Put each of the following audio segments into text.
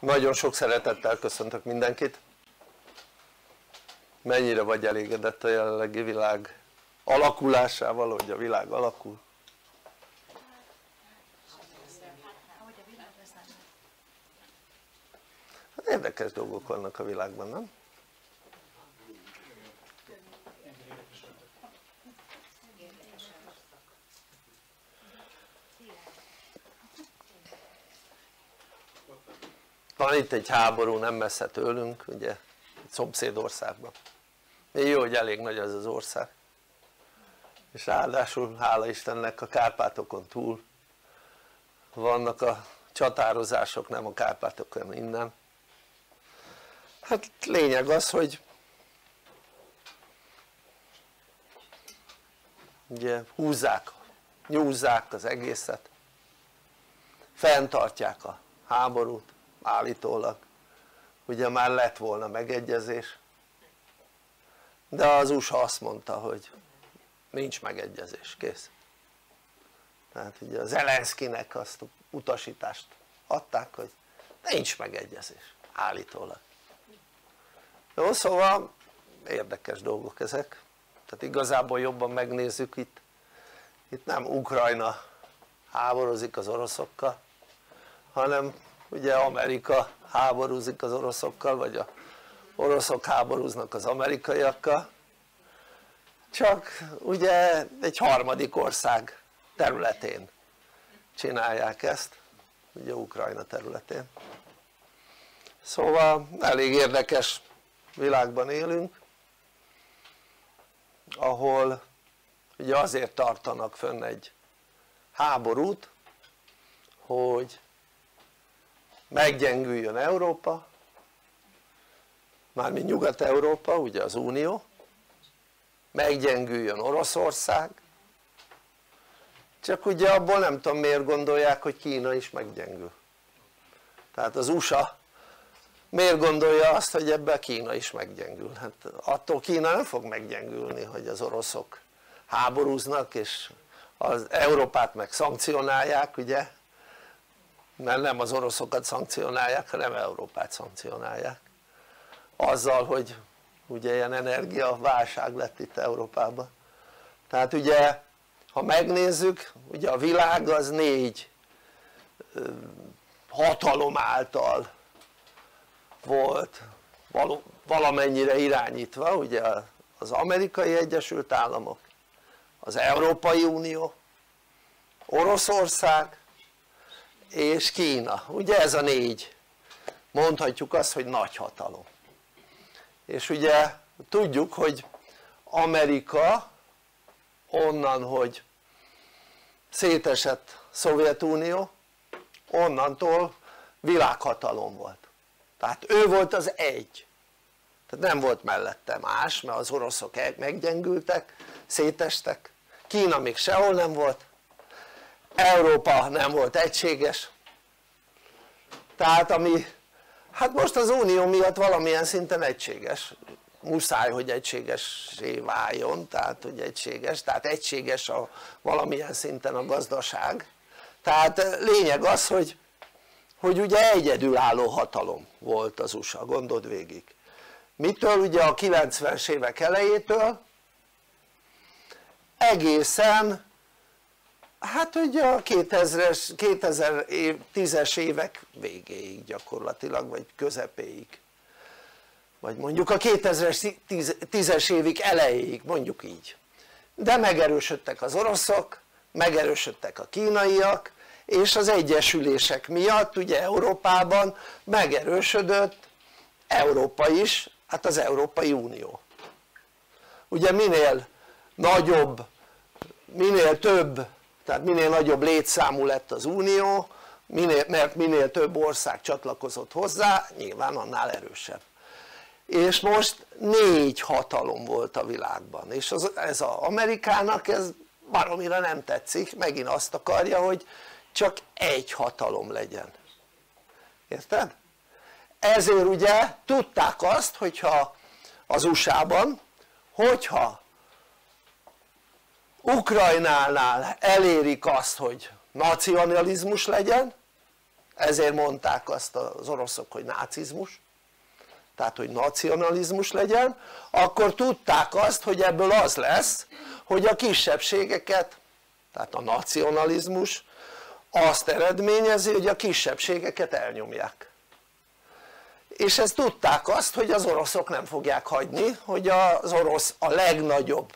nagyon sok szeretettel köszöntök mindenkit mennyire vagy elégedett a jelenlegi világ alakulásával, hogy a világ alakul? Hát érdekes dolgok vannak a világban, nem? Van itt egy háború nem messze tőlünk ugye egy szomszédországban. Még jó hogy elég nagy az az ország. És ráadásul hála Istennek a Kárpátokon túl vannak a csatározások nem a Kárpátokon innen hát lényeg az hogy ugye húzzák, nyúzzák az egészet fenntartják a háborút állítólag. Ugye már lett volna megegyezés. De az USA azt mondta hogy nincs megegyezés, kész. Tehát ugye az Zelenszkinek azt utasítást adták hogy nincs megegyezés állítólag. Jó szóval érdekes dolgok ezek. Tehát igazából jobban megnézzük itt. Itt nem Ukrajna háborúzik az oroszokkal hanem ugye Amerika háborúzik az oroszokkal vagy a oroszok háborúznak az amerikaiakkal. Csak ugye egy harmadik ország területén csinálják ezt ugye Ukrajna területén. Szóval elég érdekes világban élünk ahol ugye azért tartanak fönn egy háborút hogy meggyengüljön Európa mármint Nyugat-Európa ugye az Unió meggyengüljön Oroszország. Csak ugye abból nem tudom miért gondolják hogy Kína is meggyengül. Tehát az USA miért gondolja azt hogy ebben Kína is meggyengül? Hát attól Kína nem fog meggyengülni hogy az oroszok háborúznak és az Európát meg szankcionálják ugye mert nem az oroszokat szankcionálják hanem Európát szankcionálják. Azzal hogy ugye ilyen energiaválság lett itt Európában. Tehát ugye ha megnézzük ugye a világ az négy hatalom által volt valamennyire irányítva ugye az amerikai egyesült államok az európai unió oroszország és Kína, ugye ez a négy? Mondhatjuk azt hogy nagy hatalom. És ugye tudjuk hogy Amerika onnan hogy szétesett Szovjetunió onnantól világhatalom volt. Tehát ő volt az egy. Tehát nem volt mellette más mert az oroszok meggyengültek, szétestek. Kína még sehol nem volt Európa nem volt egységes. Tehát ami hát most az unió miatt valamilyen szinten egységes. Muszáj hogy egységessé váljon tehát hogy egységes, tehát egységes a valamilyen szinten a gazdaság. Tehát lényeg az hogy hogy ugye egyedülálló hatalom volt az USA, gondold végig. Mitől? Ugye a 90-es évek elejétől. Egészen hát ugye a 2000-es, 2010-es évek végéig gyakorlatilag vagy közepéig. Vagy mondjuk a 2010-es évig elejéig mondjuk így. De megerősödtek az oroszok megerősödtek a kínaiak és az egyesülések miatt ugye Európában megerősödött Európa is hát az Európai Unió. Ugye minél nagyobb minél több tehát minél nagyobb létszámú lett az unió minél, mert minél több ország csatlakozott hozzá nyilván annál erősebb és most négy hatalom volt a világban és az, ez az Amerikának ez baromira nem tetszik megint azt akarja hogy csak egy hatalom legyen érted? ezért ugye tudták azt hogyha az USA-ban hogyha Ukrajnánál elérik azt hogy nacionalizmus legyen ezért mondták azt az oroszok hogy nácizmus tehát hogy nacionalizmus legyen akkor tudták azt hogy ebből az lesz hogy a kisebbségeket tehát a nacionalizmus azt eredményezi hogy a kisebbségeket elnyomják. És ezt tudták azt hogy az oroszok nem fogják hagyni hogy az orosz a legnagyobb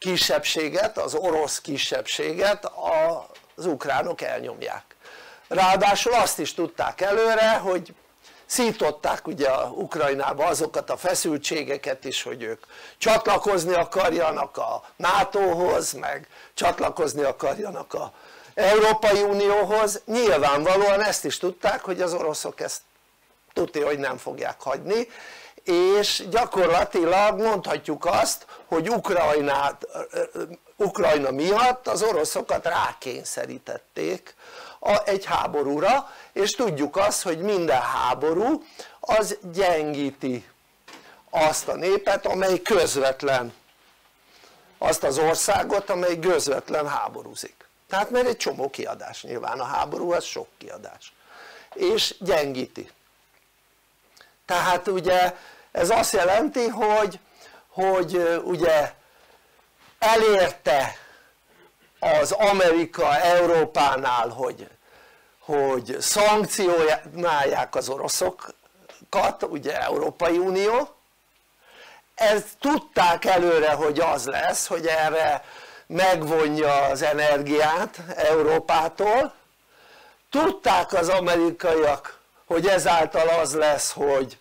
kisebbséget, az orosz kisebbséget az ukránok elnyomják. Ráadásul azt is tudták előre hogy szították ugye a Ukrajnába azokat a feszültségeket is hogy ők csatlakozni akarjanak a NATO-hoz meg csatlakozni akarjanak a Európai Unióhoz. Nyilvánvalóan ezt is tudták hogy az oroszok ezt tudja hogy nem fogják hagyni és gyakorlatilag mondhatjuk azt hogy Ukrajnát, Ukrajna miatt az oroszokat rákényszerítették egy háborúra és tudjuk azt hogy minden háború az gyengíti azt a népet amely közvetlen azt az országot amely közvetlen háborúzik. Tehát mert egy csomó kiadás nyilván a háború az sok kiadás. És gyengíti. Tehát ugye ez azt jelenti hogy, hogy ugye elérte az Amerika Európánál hogy, hogy szankcionálják az oroszokat ugye Európai Unió. Ezt tudták előre hogy az lesz hogy erre megvonja az energiát Európától. Tudták az amerikaiak hogy ezáltal az lesz hogy,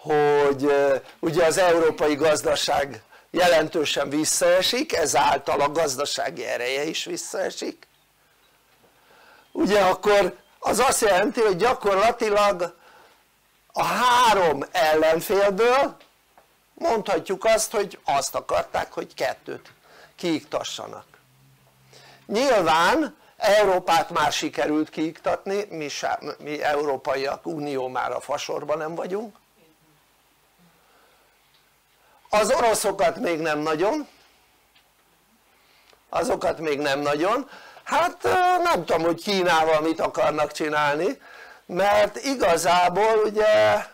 hogy ugye az európai gazdaság jelentősen visszaesik ezáltal a gazdasági ereje is visszaesik. Ugye akkor az azt jelenti hogy gyakorlatilag a három ellenfélből mondhatjuk azt hogy azt akarták hogy kettőt kiiktassanak. Nyilván Európát már sikerült kiiktatni, mi, sem, mi európaiak unió már a fasorban nem vagyunk az oroszokat még nem nagyon. Azokat még nem nagyon. Hát nem tudom hogy Kínával mit akarnak csinálni mert igazából ugye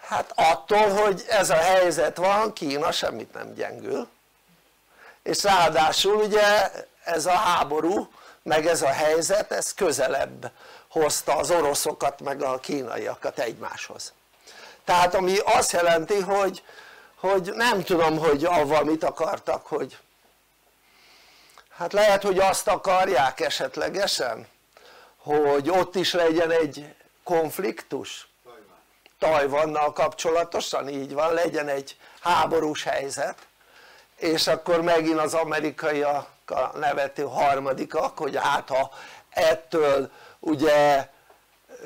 hát attól hogy ez a helyzet van Kína semmit nem gyengül. És ráadásul ugye ez a háború meg ez a helyzet ez közelebb hozta az oroszokat meg a kínaiakat egymáshoz tehát ami azt jelenti hogy, hogy nem tudom hogy avval mit akartak hogy hát lehet hogy azt akarják esetlegesen hogy ott is legyen egy konfliktus? Tajvannal kapcsolatosan így van legyen egy háborús helyzet és akkor megint az amerikaiak a nevető harmadikak hogy hát ha ettől ugye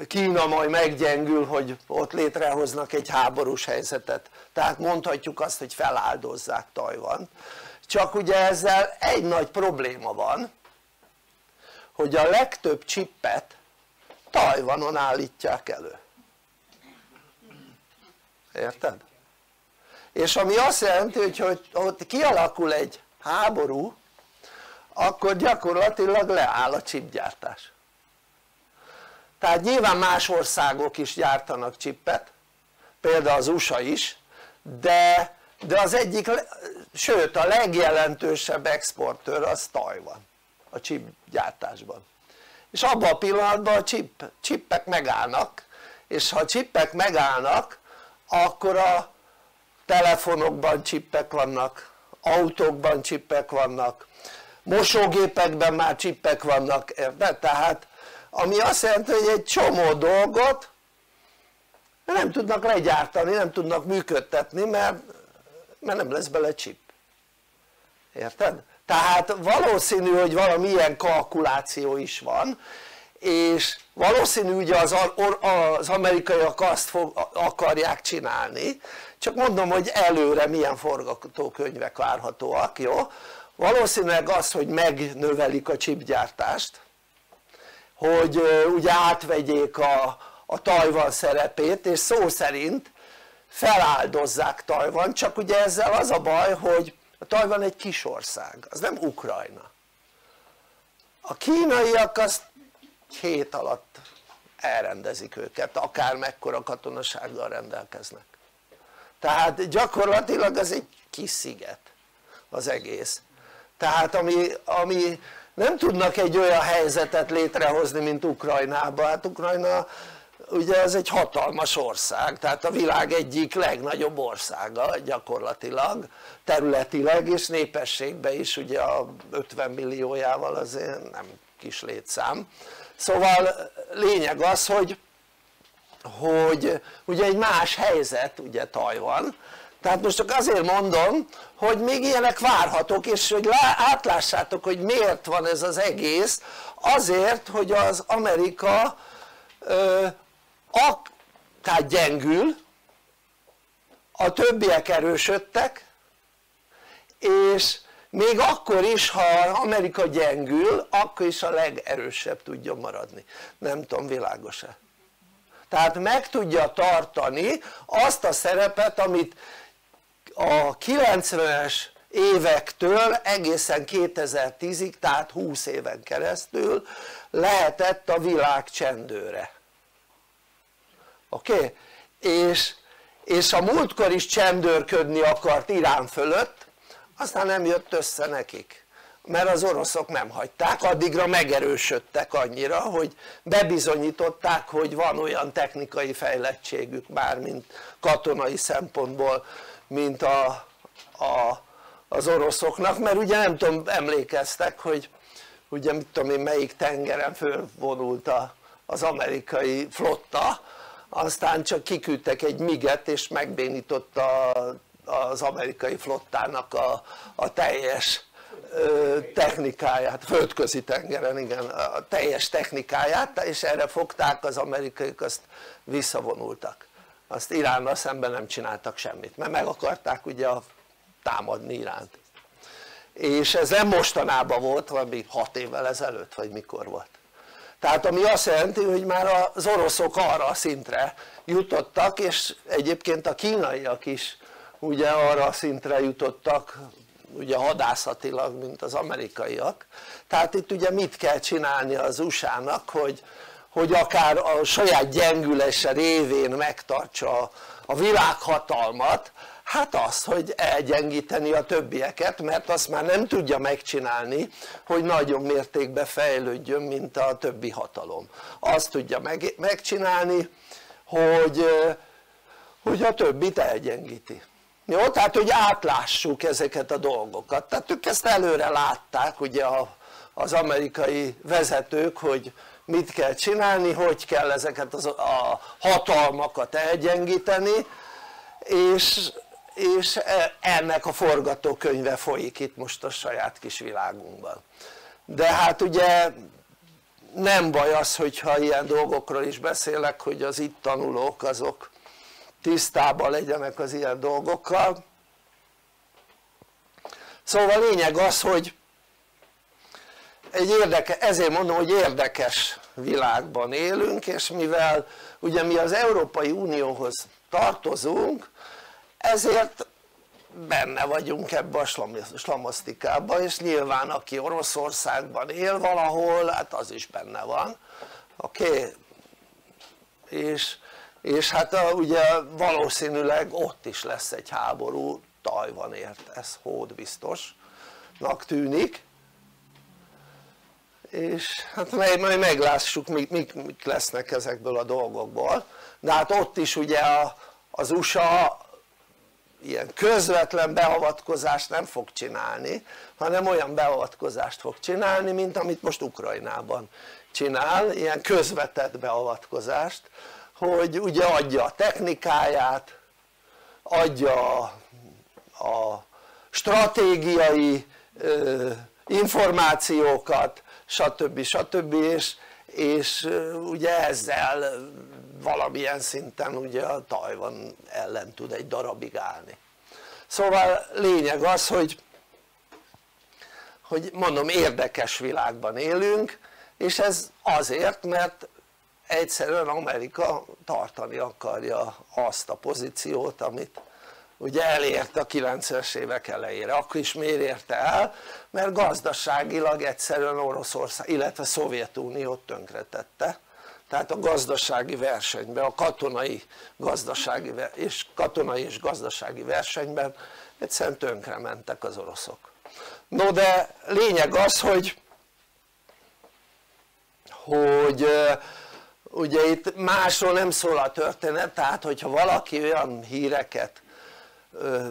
Kína majd meggyengül hogy ott létrehoznak egy háborús helyzetet. Tehát mondhatjuk azt hogy feláldozzák Tajvan csak ugye ezzel egy nagy probléma van hogy a legtöbb csippet Tajvanon állítják elő. Érted? és ami azt jelenti hogy, hogy ott kialakul egy háború akkor gyakorlatilag leáll a csipgyártás tehát nyilván más országok is gyártanak csippet például az USA is de, de az egyik sőt a legjelentősebb exportőr az Tajvan a chipgyártásban és abban a pillanatban a chip, csippek megállnak és ha a csippek megállnak akkor a telefonokban csippek vannak autókban csippek vannak mosógépekben már csippek vannak érted? tehát ami azt jelenti hogy egy csomó dolgot nem tudnak legyártani, nem tudnak működtetni mert, mert nem lesz bele chip érted? tehát valószínű hogy valami ilyen kalkuláció is van és valószínű ugye az, az amerikaiak azt fog, akarják csinálni csak mondom hogy előre milyen forgatókönyvek várhatóak jó? valószínűleg az hogy megnövelik a chipgyártást hogy ugye átvegyék a, a Tajvan szerepét és szó szerint feláldozzák Tajvan csak ugye ezzel az a baj hogy a Tajvan egy kis ország, az nem Ukrajna. A kínaiak azt hét alatt elrendezik őket akár mekkora katonasággal rendelkeznek. Tehát gyakorlatilag ez egy kis sziget az egész. Tehát ami, ami nem tudnak egy olyan helyzetet létrehozni mint Ukrajnában, hát Ukrajna ugye ez egy hatalmas ország, tehát a világ egyik legnagyobb országa gyakorlatilag területileg és népességben is ugye a 50 milliójával azért nem kis létszám. Szóval lényeg az hogy hogy ugye egy más helyzet ugye Tajvan tehát most csak azért mondom hogy még ilyenek várhatók és hogy átlássátok hogy miért van ez az egész. Azért hogy az Amerika ö, akár gyengül a többiek erősödtek és még akkor is ha Amerika gyengül akkor is a legerősebb tudja maradni. Nem tudom világos-e? Tehát meg tudja tartani azt a szerepet amit a 90-es évektől egészen 2010-ig tehát 20 éven keresztül lehetett a világ csendőre oké? Okay? és, és a múltkor is csendőrködni akart Irán fölött aztán nem jött össze nekik mert az oroszok nem hagyták, addigra megerősödtek annyira hogy bebizonyították hogy van olyan technikai fejlettségük már mint katonai szempontból mint a, a, az oroszoknak mert ugye nem tudom emlékeztek hogy ugye mit tudom én melyik tengeren fölvonult a, az amerikai flotta aztán csak kiküldtek egy miget és megbénította az amerikai flottának a, a teljes technikáját, földközi tengeren igen, a teljes technikáját és erre fogták az amerikaiak azt visszavonultak azt Iránnal szemben nem csináltak semmit mert meg akarták ugye támadni Iránt. És ez nem mostanában volt valami 6 évvel ezelőtt vagy mikor volt. Tehát ami azt jelenti hogy már az oroszok arra a szintre jutottak és egyébként a kínaiak is ugye arra a szintre jutottak ugye hadászatilag mint az amerikaiak. Tehát itt ugye mit kell csinálni az USA-nak hogy, hogy akár a saját gyengülése révén megtartsa a világhatalmat hát az hogy elgyengíteni a többieket mert azt már nem tudja megcsinálni hogy nagyobb mértékben fejlődjön mint a többi hatalom azt tudja meg, megcsinálni hogy, hogy a többit elgyengíti jó? tehát hogy átlássuk ezeket a dolgokat tehát ők ezt előre látták ugye az amerikai vezetők hogy mit kell csinálni, hogy kell ezeket az, a hatalmakat elgyengíteni és, és e, ennek a forgatókönyve folyik itt most a saját kis világunkban. De hát ugye nem baj az hogyha ilyen dolgokról is beszélek hogy az itt tanulók azok tisztában legyenek az ilyen dolgokkal. Szóval lényeg az hogy egy érdekes, ezért mondom hogy érdekes világban élünk és mivel ugye mi az Európai Unióhoz tartozunk ezért benne vagyunk ebbe a slamasztikába és nyilván aki Oroszországban él valahol hát az is benne van oké okay? és és hát a, ugye valószínűleg ott is lesz egy háború Tajvanért, ez hód biztosnak tűnik és hát majd meglássuk mik, mik, mik lesznek ezekből a dolgokból. De hát ott is ugye az USA ilyen közvetlen beavatkozást nem fog csinálni hanem olyan beavatkozást fog csinálni mint amit most Ukrajnában csinál, ilyen közvetett beavatkozást hogy ugye adja a technikáját adja a stratégiai információkat stb. stb. és, és ugye ezzel valamilyen szinten ugye a Tajvan ellen tud egy darabig állni szóval lényeg az hogy hogy mondom érdekes világban élünk és ez azért mert egyszerűen Amerika tartani akarja azt a pozíciót amit, ugye elérte a 90-es évek elejére, akkor is miért érte el? mert gazdaságilag egyszerűen Oroszország, illetve Szovjetuniót tönkretette. Tehát a gazdasági versenyben, a katonai gazdasági és katonai és gazdasági versenyben egyszerűen tönkre mentek az oroszok. No de lényeg az hogy hogy ugye itt másról nem szól a történet tehát hogyha valaki olyan híreket ö,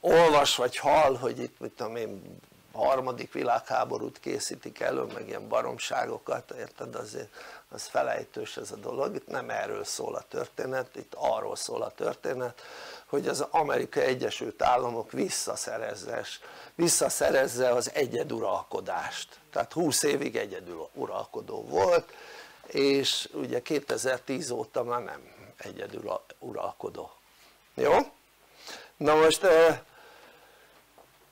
olvas vagy hall hogy itt mit tudom én harmadik világháborút készítik elő meg ilyen baromságokat érted? Azért az felejtős ez a dolog. Itt nem erről szól a történet itt arról szól a történet hogy az Amerikai Egyesült Államok visszaszerezze, visszaszerezze az egyeduralkodást. Tehát 20 évig egyeduralkodó volt és ugye 2010 óta már nem egyedül uralkodó jó? Na most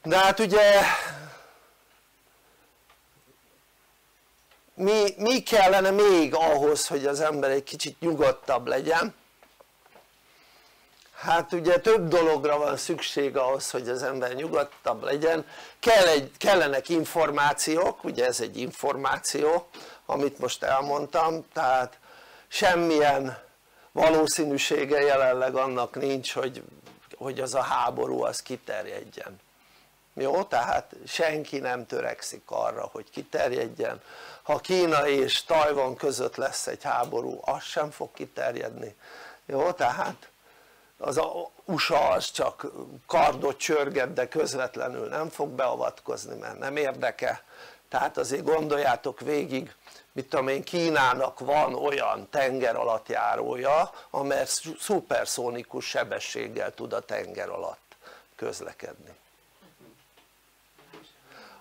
de hát ugye mi, mi kellene még ahhoz hogy az ember egy kicsit nyugodtabb legyen? Hát ugye több dologra van szükség ahhoz hogy az ember nyugodtabb legyen. Kell egy, kellenek információk ugye ez egy információ amit most elmondtam tehát semmilyen valószínűsége jelenleg annak nincs hogy, hogy az a háború az kiterjedjen jó? tehát senki nem törekszik arra hogy kiterjedjen ha Kína és Tajvan között lesz egy háború az sem fog kiterjedni jó? tehát az a USA az csak kardot csörget de közvetlenül nem fog beavatkozni mert nem érdeke tehát azért gondoljátok végig mit tudom én Kínának van olyan tenger alatt járója amely szuperszónikus sebességgel tud a tenger alatt közlekedni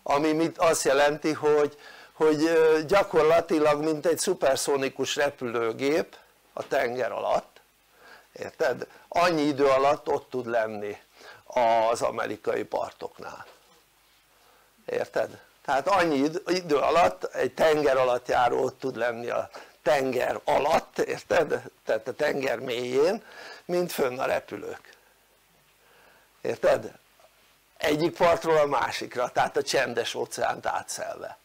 ami mit azt jelenti hogy, hogy gyakorlatilag mint egy szuperszónikus repülőgép a tenger alatt érted? annyi idő alatt ott tud lenni az amerikai partoknál érted? Tehát annyi idő alatt egy tenger alatt járó ott tud lenni a tenger alatt, érted? tehát a tenger mélyén mint fönn a repülők érted? egyik partról a másikra tehát a csendes óceánt átszelve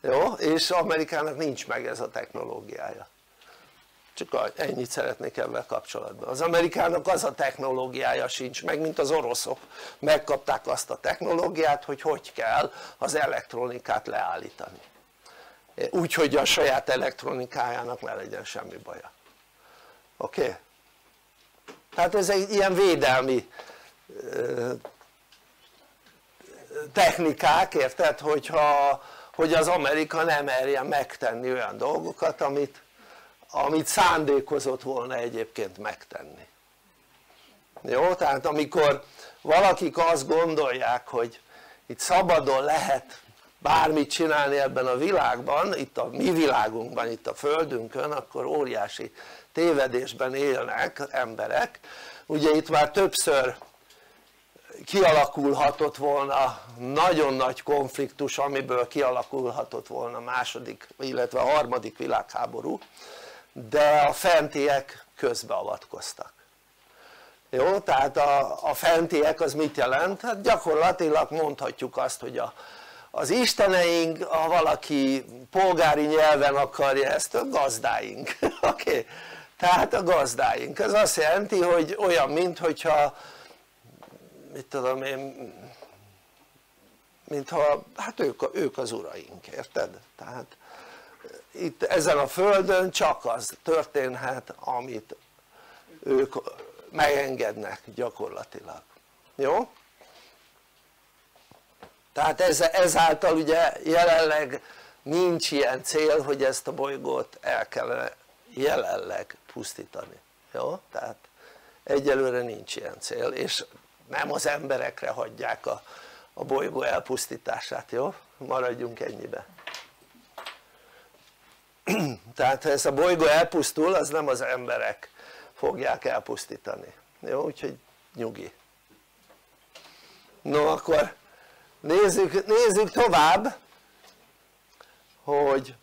jó? és Amerikának nincs meg ez a technológiája csak ennyit szeretnék ebben kapcsolatban az amerikának az a technológiája sincs meg mint az oroszok megkapták azt a technológiát hogy hogy kell az elektronikát leállítani úgyhogy a saját elektronikájának ne legyen semmi baja oké? Okay? tehát ez egy ilyen védelmi technikák érted? hogyha hogy az Amerika nem merjen megtenni olyan dolgokat amit amit szándékozott volna egyébként megtenni. Jó? tehát amikor valakik azt gondolják hogy itt szabadon lehet bármit csinálni ebben a világban, itt a mi világunkban, itt a földünkön akkor óriási tévedésben élnek emberek. Ugye itt már többször kialakulhatott volna nagyon nagy konfliktus amiből kialakulhatott volna második illetve a harmadik világháború de a fentiek közbeavatkoztak jó? tehát a, a fentiek az mit jelent? hát gyakorlatilag mondhatjuk azt hogy a, az isteneink ha valaki polgári nyelven akarja ezt a gazdáink oké? Okay? tehát a gazdáink, ez azt jelenti hogy olyan mint hogyha mit tudom én mintha hát ők, ők az uraink, érted? tehát itt ezen a földön csak az történhet amit ők megengednek gyakorlatilag, jó? tehát ezáltal ugye jelenleg nincs ilyen cél hogy ezt a bolygót el kellene jelenleg pusztítani, jó? tehát egyelőre nincs ilyen cél és nem az emberekre hagyják a, a bolygó elpusztítását, jó? maradjunk ennyibe tehát ha ez a bolygó elpusztul az nem az emberek fogják elpusztítani, jó? úgyhogy nyugi no akkor nézzük, nézzük tovább hogy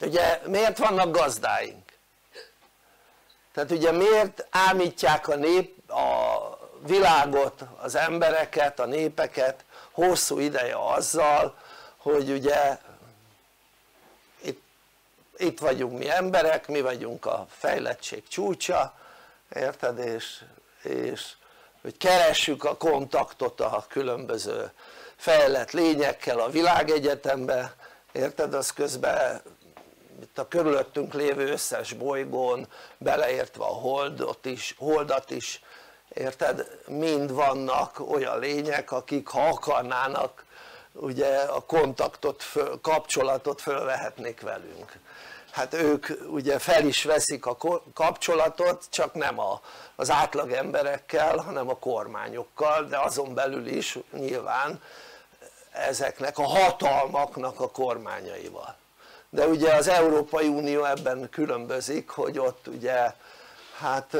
ugye miért vannak gazdáink tehát ugye miért ámítják a nép a világot, az embereket, a népeket hosszú ideje azzal hogy ugye itt vagyunk mi emberek, mi vagyunk a fejlettség csúcsa érted? És, és hogy keressük a kontaktot a különböző fejlett lényekkel a világegyetembe érted? Az közben itt a körülöttünk lévő összes bolygón beleértve a holdot is, holdat is érted? Mind vannak olyan lények akik ha akarnának ugye a kontaktot, föl, kapcsolatot fölvehetnék velünk hát ők ugye fel is veszik a kapcsolatot csak nem a, az átlag emberekkel hanem a kormányokkal de azon belül is nyilván ezeknek a hatalmaknak a kormányaival de ugye az Európai Unió ebben különbözik hogy ott ugye hát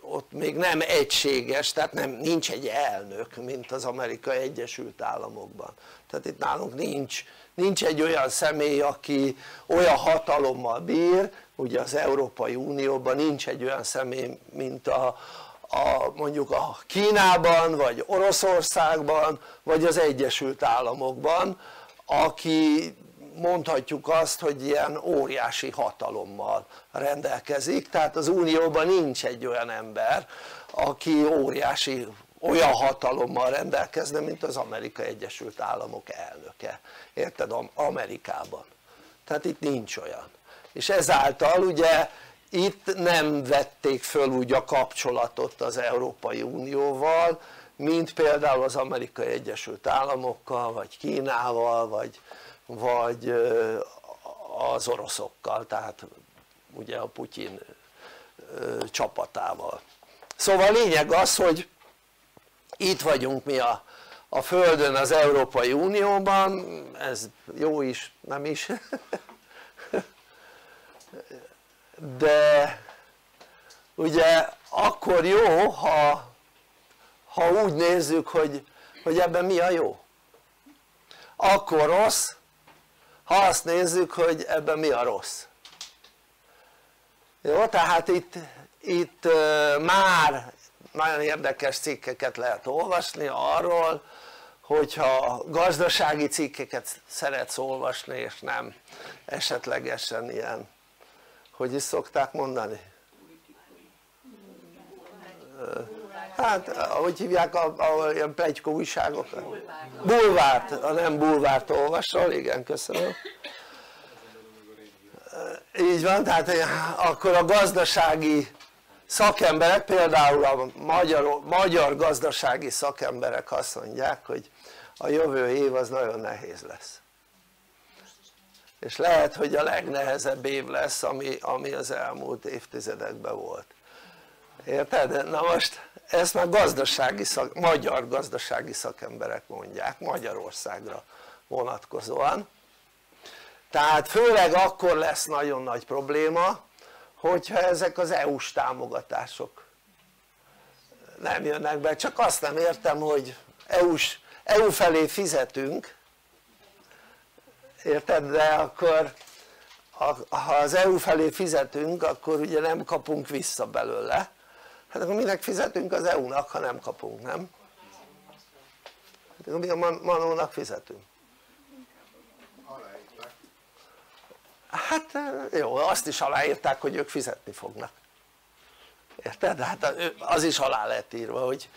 ott még nem egységes, tehát nem, nincs egy elnök, mint az Amerikai Egyesült Államokban. Tehát itt nálunk nincs, nincs egy olyan személy, aki olyan hatalommal bír, ugye az Európai Unióban nincs egy olyan személy, mint a, a, mondjuk a Kínában, vagy Oroszországban, vagy az Egyesült Államokban, aki mondhatjuk azt hogy ilyen óriási hatalommal rendelkezik. Tehát az unióban nincs egy olyan ember aki óriási olyan hatalommal rendelkezne mint az Amerikai Egyesült Államok elnöke. Érted? Amerikában. Tehát itt nincs olyan. És ezáltal ugye itt nem vették föl úgy a kapcsolatot az Európai Unióval mint például az Amerikai Egyesült Államokkal vagy Kínával vagy vagy az oroszokkal tehát ugye a Putyin csapatával. Szóval a lényeg az hogy itt vagyunk mi a, a Földön az Európai Unióban. Ez jó is, nem is. De ugye akkor jó ha, ha úgy nézzük hogy, hogy ebben mi a jó. Akkor rossz ha azt nézzük hogy ebben mi a rossz. Jó tehát itt, itt már nagyon érdekes cikkeket lehet olvasni arról hogyha gazdasági cikkeket szeretsz olvasni és nem esetlegesen ilyen hogy is szokták mondani? hát ahogy hívják a, a ilyen plegyka újságokat? bulvárt, a nem bulvárt olvasol, igen köszönöm így van, tehát akkor a gazdasági szakemberek, például a magyar, magyar gazdasági szakemberek azt mondják hogy a jövő év az nagyon nehéz lesz. És lehet hogy a legnehezebb év lesz ami, ami az elmúlt évtizedekben volt. Érted? na most ezt már gazdasági szak, magyar gazdasági szakemberek mondják Magyarországra vonatkozóan. Tehát főleg akkor lesz nagyon nagy probléma hogyha ezek az EU-s támogatások nem jönnek be, csak azt nem értem hogy EU-s, EU felé fizetünk érted? de akkor ha az EU felé fizetünk akkor ugye nem kapunk vissza belőle hát akkor minek fizetünk az EU-nak ha nem kapunk, nem? hát mi a manónak fizetünk? Hát jó, azt is aláírták hogy ők fizetni fognak. Érted? hát az is alá lett írva hogy,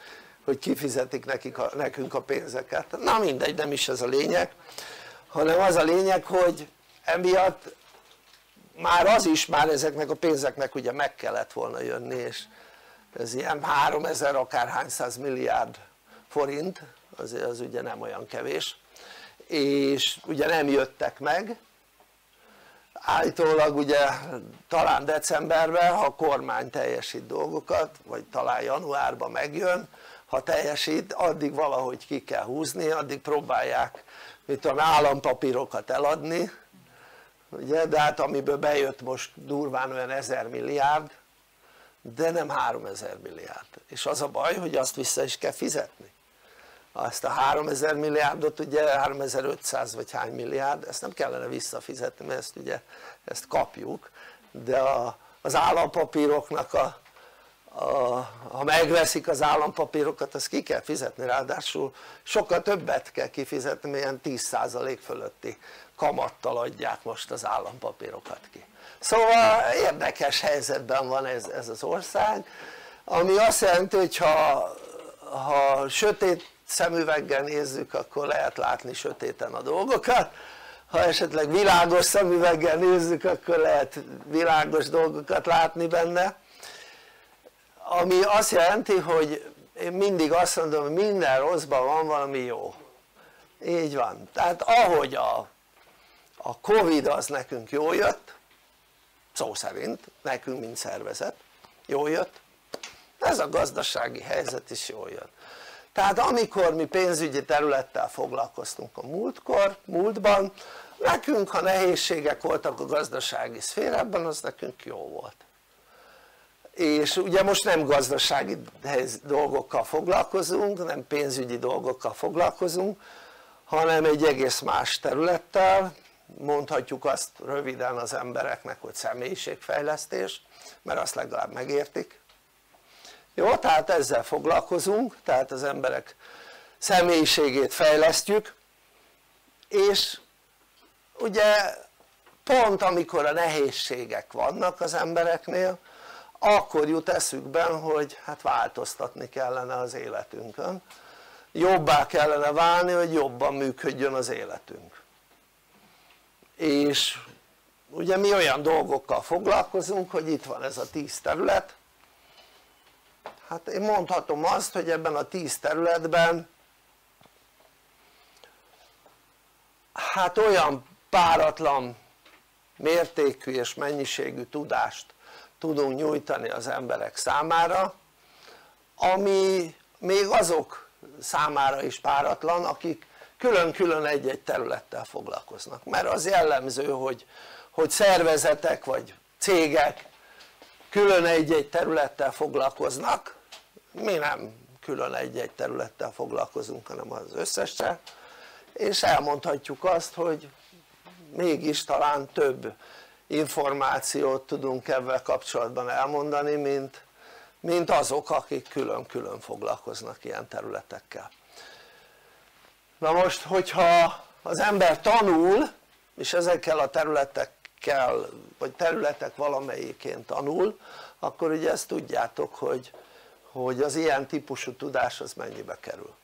hogy kifizetik nekik a, nekünk a pénzeket. Na mindegy nem is ez a lényeg hanem az a lényeg hogy emiatt már az is már ezeknek a pénzeknek ugye meg kellett volna jönni és ez ilyen 3000 akárhány száz milliárd forint azért az ugye nem olyan kevés. És ugye nem jöttek meg állítólag ugye talán decemberben ha a kormány teljesít dolgokat vagy talán januárban megjön ha teljesít addig valahogy ki kell húzni addig próbálják mit tudom állampapírokat eladni. Ugye de hát amiből bejött most durván olyan ezer milliárd de nem 3000 milliárd. És az a baj hogy azt vissza is kell fizetni azt a 3000 milliárdot ugye 3500 vagy hány milliárd ezt nem kellene visszafizetni mert ezt ugye ezt kapjuk. De a, az állampapíroknak a, a, ha megveszik az állampapírokat azt ki kell fizetni. Ráadásul sokkal többet kell kifizetni milyen 10% fölötti kamattal adják most az állampapírokat ki. Szóval érdekes helyzetben van ez, ez az ország ami azt jelenti hogy ha, ha sötét szemüveggel nézzük akkor lehet látni sötéten a dolgokat. Ha esetleg világos szemüveggel nézzük akkor lehet világos dolgokat látni benne. Ami azt jelenti hogy én mindig azt mondom hogy minden rosszban van valami jó. Így van, tehát ahogy a, a Covid az nekünk jól jött szó szerint nekünk mint szervezet jól jött ez a gazdasági helyzet is jól jött tehát amikor mi pénzügyi területtel foglalkoztunk a múltkor, múltban nekünk ha nehézségek voltak a gazdasági szférában az nekünk jó volt. És ugye most nem gazdasági dolgokkal foglalkozunk, nem pénzügyi dolgokkal foglalkozunk hanem egy egész más területtel. Mondhatjuk azt röviden az embereknek hogy személyiségfejlesztés mert azt legalább megértik jó? tehát ezzel foglalkozunk tehát az emberek személyiségét fejlesztjük és ugye pont amikor a nehézségek vannak az embereknél akkor jut eszükben hogy hát változtatni kellene az életünkön jobbá kellene válni hogy jobban működjön az életünk és ugye mi olyan dolgokkal foglalkozunk hogy itt van ez a tíz terület hát én mondhatom azt hogy ebben a tíz területben hát olyan páratlan mértékű és mennyiségű tudást tudunk nyújtani az emberek számára ami még azok számára is páratlan akik külön-külön egy-egy területtel foglalkoznak. Mert az jellemző hogy, hogy szervezetek vagy cégek külön egy-egy területtel foglalkoznak mi nem külön egy-egy területtel foglalkozunk hanem az összessel és elmondhatjuk azt hogy mégis talán több információt tudunk ebben kapcsolatban elmondani mint, mint azok akik külön-külön foglalkoznak ilyen területekkel. Na most hogyha az ember tanul és ezekkel a területekkel vagy területek valamelyikén tanul akkor ugye ezt tudjátok hogy, hogy az ilyen típusú tudás az mennyibe kerül?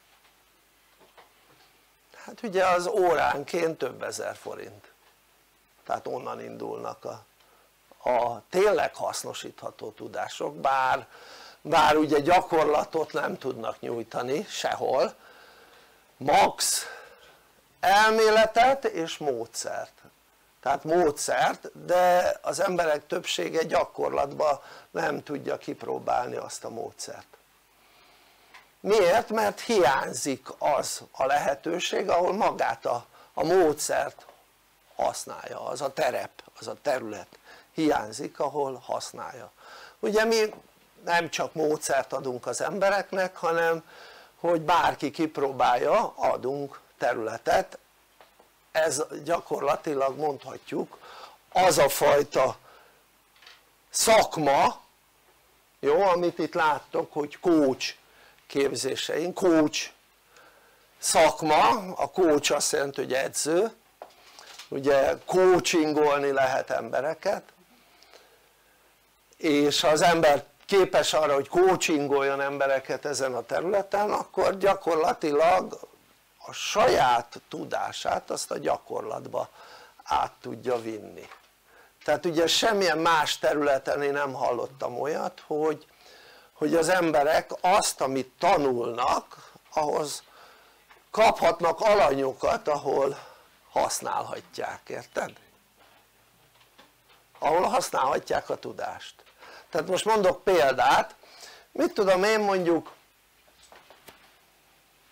Hát ugye az óránként több ezer forint. Tehát onnan indulnak a, a tényleg hasznosítható tudások bár, bár ugye gyakorlatot nem tudnak nyújtani sehol. Max elméletet és módszert tehát módszert de az emberek többsége gyakorlatban nem tudja kipróbálni azt a módszert miért? mert hiányzik az a lehetőség ahol magát a, a módszert használja, az a terep, az a terület hiányzik ahol használja ugye mi nem csak módszert adunk az embereknek hanem hogy bárki kipróbálja adunk területet ez gyakorlatilag mondhatjuk az a fajta szakma jó amit itt láttok hogy coach képzéseink, coach szakma, a coach azt jelenti hogy edző ugye coachingolni lehet embereket és ha az ember képes arra hogy coachingoljon embereket ezen a területen akkor gyakorlatilag a saját tudását azt a gyakorlatba át tudja vinni. Tehát ugye semmilyen más területen én nem hallottam olyat hogy, hogy az emberek azt amit tanulnak ahhoz kaphatnak alanyokat ahol használhatják, érted? ahol használhatják a tudást. Tehát most mondok példát. Mit tudom én mondjuk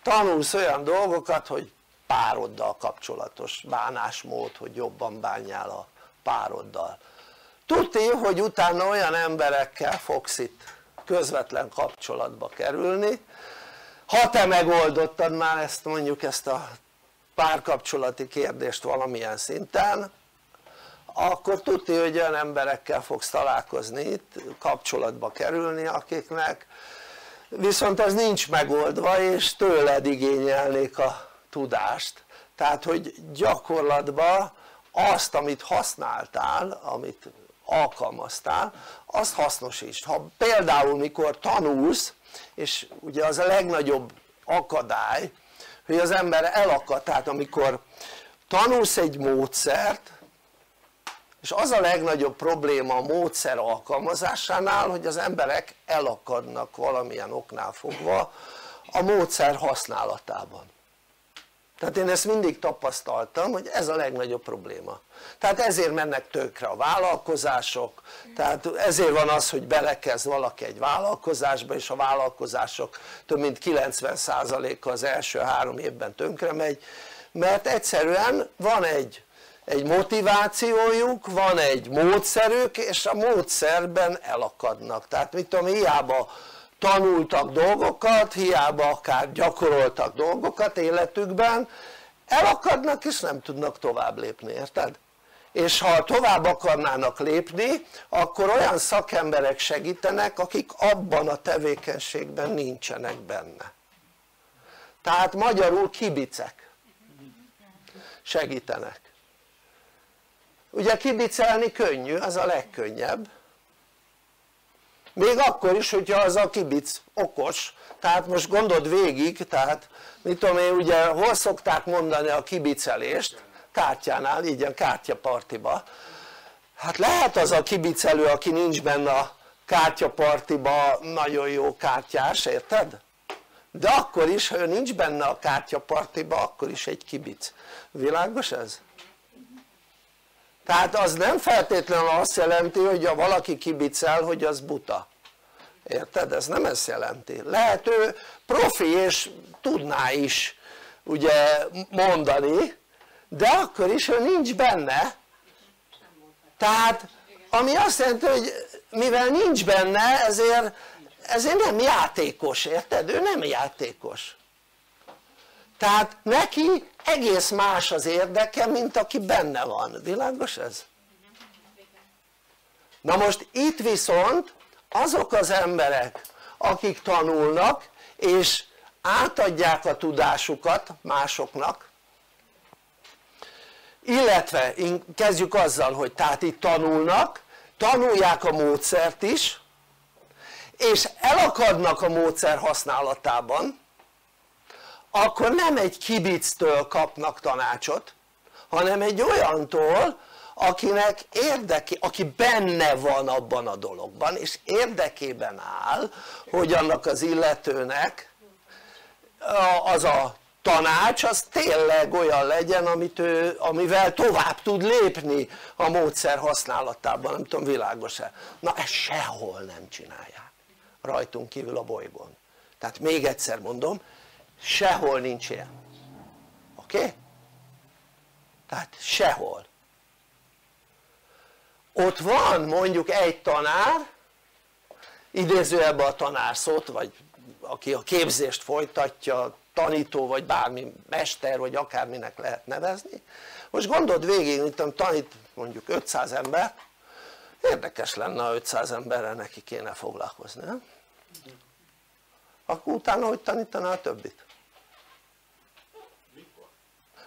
tanulsz olyan dolgokat hogy pároddal kapcsolatos bánásmód hogy jobban bánjál a pároddal. Tudti hogy utána olyan emberekkel fogsz itt közvetlen kapcsolatba kerülni. Ha te megoldottad már ezt mondjuk ezt a párkapcsolati kérdést valamilyen szinten akkor tudja hogy olyan emberekkel fogsz találkozni itt kapcsolatba kerülni akiknek viszont ez nincs megoldva és tőled igényelnék a tudást. Tehát hogy gyakorlatban azt amit használtál amit alkalmaztál azt hasznosítsd. Ha például mikor tanulsz és ugye az a legnagyobb akadály hogy az ember elakad. Tehát amikor tanulsz egy módszert és az a legnagyobb probléma a módszer alkalmazásánál hogy az emberek elakadnak valamilyen oknál fogva a módszer használatában. Tehát én ezt mindig tapasztaltam hogy ez a legnagyobb probléma. Tehát ezért mennek tönkre a vállalkozások tehát ezért van az hogy belekezd valaki egy vállalkozásba és a vállalkozások több mint 90%-a az első három évben tönkre megy mert egyszerűen van egy, egy motivációjuk, van egy módszerük és a módszerben elakadnak. Tehát mit tudom hiába tanultak dolgokat, hiába akár gyakoroltak dolgokat életükben, elakadnak és nem tudnak tovább lépni, érted? és ha tovább akarnának lépni akkor olyan szakemberek segítenek akik abban a tevékenységben nincsenek benne. Tehát magyarul kibicek. Segítenek ugye kibicelni könnyű, az a legkönnyebb. Még akkor is hogyha az a kibic okos. Tehát most gondold végig tehát mit tudom én ugye hol szokták mondani a kibicelést kártyánál így ilyen kártyapartiba. Hát lehet az a kibicelő aki nincs benne a kártyapartiba nagyon jó kártyás érted? de akkor is ha nincs benne a kártyapartiba akkor is egy kibic. Világos ez? Tehát az nem feltétlenül azt jelenti hogy ha valaki kibicel hogy az buta érted? ez nem ezt jelenti lehet ő profi és tudná is ugye mondani de akkor is ő nincs benne tehát ami azt jelenti hogy mivel nincs benne ezért, ezért nem játékos érted? ő nem játékos tehát neki egész más az érdeke mint aki benne van, világos ez? na most itt viszont azok az emberek akik tanulnak és átadják a tudásukat másoknak illetve kezdjük azzal hogy tehát itt tanulnak tanulják a módszert is és elakadnak a módszer használatában akkor nem egy kibictől kapnak tanácsot hanem egy olyantól akinek érdeke, aki benne van abban a dologban és érdekében áll hogy annak az illetőnek az a tanács az tényleg olyan legyen amit ő, amivel tovább tud lépni a módszer használatában, nem tudom világos-e? Na ezt sehol nem csinálják. Rajtunk kívül a bolygón. Tehát még egyszer mondom sehol nincs ilyen oké? Tehát sehol ott van mondjuk egy tanár idézőjelben a tanár vagy aki a képzést folytatja tanító vagy bármi mester vagy akárminek lehet nevezni most gondold végig mint tanít mondjuk 500 ember érdekes lenne ha 500 emberrel neki kéne foglalkozni nem? akkor utána hogy tanítaná a többit?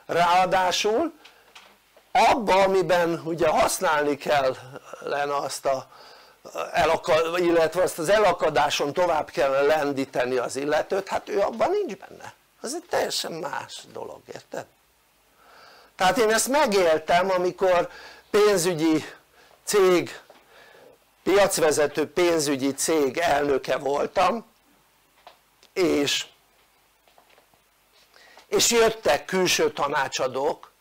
Ráadásul abba amiben ugye használni kellene azt a elakad, illetve azt az elakadáson tovább kell lendíteni az illetőt, hát ő abban nincs benne az egy teljesen más dolog, érted? tehát én ezt megéltem amikor pénzügyi cég piacvezető pénzügyi cég elnöke voltam és és jöttek külső tanácsadók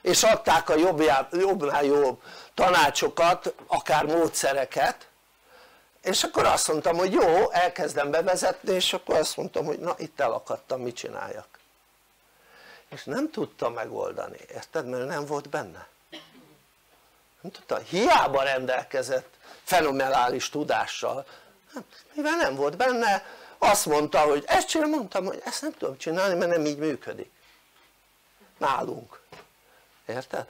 és adták a jobbnál jobb tanácsokat akár módszereket. És akkor azt mondtam hogy jó elkezdem bevezetni és akkor azt mondtam hogy na itt elakadtam mit csináljak. És nem tudta megoldani érted? Mert nem volt benne. Nem tudta, hiába rendelkezett fenomenális tudással. Hát, mivel nem volt benne azt mondta hogy ezt csinál, mondtam hogy ezt nem tudom csinálni mert nem így működik nálunk érted?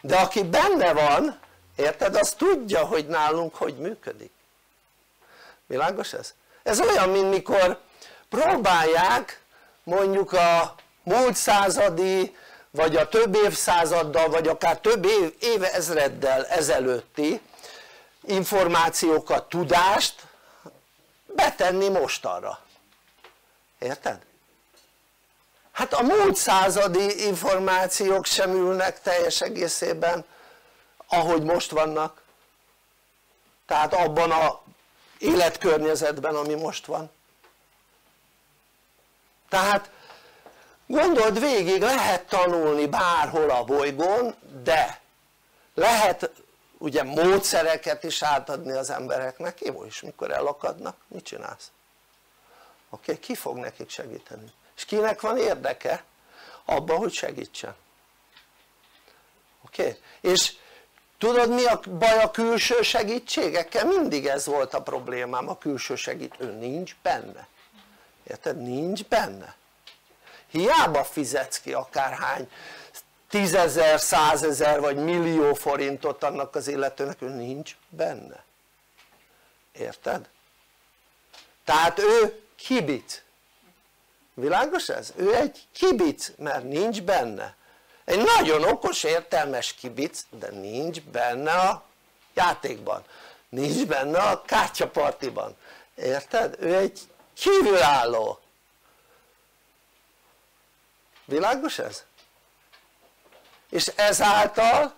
de aki benne van érted az tudja hogy nálunk hogy működik világos ez? ez olyan mint mikor próbálják mondjuk a múlt századi vagy a több évszázaddal vagy akár több év, éve ezreddel ezelőtti információkat, tudást betenni mostanra. Érted? hát a múlt századi információk sem ülnek teljes egészében ahogy most vannak. Tehát abban a életkörnyezetben ami most van. Tehát gondold végig lehet tanulni bárhol a bolygón de lehet ugye módszereket is átadni az embereknek jó és mikor elakadnak mit csinálsz? oké? Okay? ki fog nekik segíteni? és kinek van érdeke abban hogy segítsen oké? Okay? és tudod mi a baj a külső segítségekkel? mindig ez volt a problémám a külső segítő nincs benne érted? nincs benne hiába fizetsz ki akárhány tízezer, százezer vagy millió forintot annak az illetőnek, ő nincs benne érted? tehát ő kibic világos ez? ő egy kibic mert nincs benne egy nagyon okos értelmes kibic de nincs benne a játékban nincs benne a kártyapartiban érted? ő egy kívülálló világos ez? És ezáltal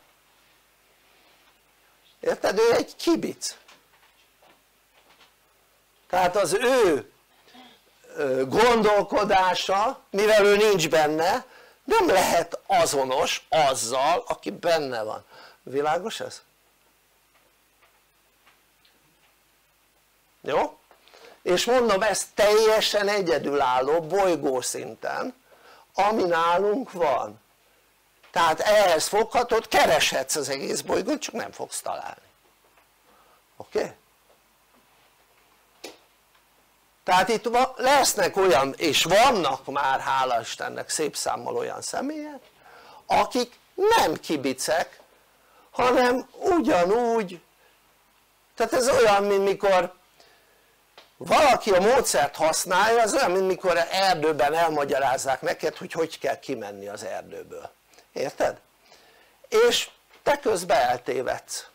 érted? ő egy kibic tehát az ő gondolkodása mivel ő nincs benne nem lehet azonos azzal aki benne van világos ez? jó? és mondom ez teljesen egyedülálló bolygó szinten ami nálunk van tehát ehhez foghatod kereshetsz az egész bolygón csak nem fogsz találni oké? Okay? tehát itt lesznek olyan és vannak már hála Istennek szép számmal olyan személyek akik nem kibicek hanem ugyanúgy tehát ez olyan mint mikor valaki a módszert használja az olyan mint mikor erdőben elmagyarázzák neked hogy hogy kell kimenni az erdőből érted? és te közben eltévedsz.